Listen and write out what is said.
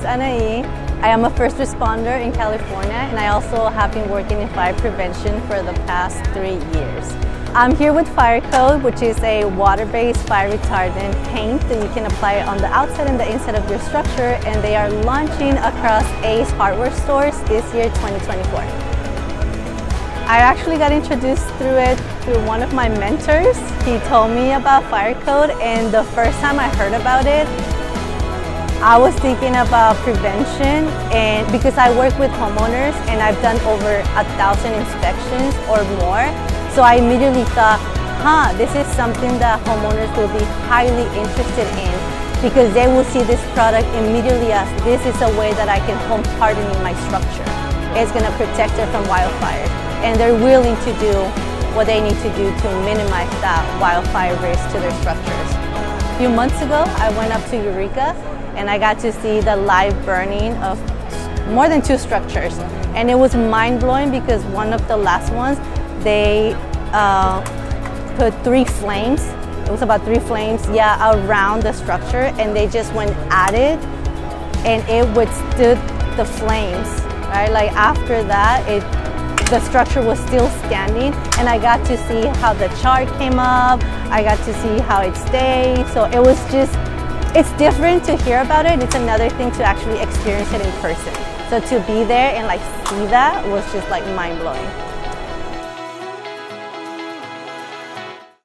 Anaí. I am a first responder in California and I also have been working in fire prevention for the past three years. I'm here with Fire Coat, which is a water-based fire retardant paint that you can apply on the outside and the inside of your structure and they are launching across Ace hardware stores this year 2024. I actually got introduced through it through one of my mentors. He told me about Fire Coat and the first time I heard about it, I was thinking about prevention and because I work with homeowners and I've done over a thousand inspections or more. So I immediately thought, huh, this is something that homeowners will be highly interested in because they will see this product immediately as this is a way that I can home harden in my structure. It's gonna protect it from wildfires and they're willing to do what they need to do to minimize that wildfire risk to their structures. A few months ago, I went up to Eureka and I got to see the live burning of more than two structures. And it was mind blowing because one of the last ones, they uh, put three flames. It was about three flames, yeah, around the structure, and they just went at it, and it withstood the flames, right? Like after that, it the structure was still standing and I got to see how the chart came up, I got to see how it stayed. So it was just, it's different to hear about it. It's another thing to actually experience it in person. So to be there and like see that was just like mind blowing.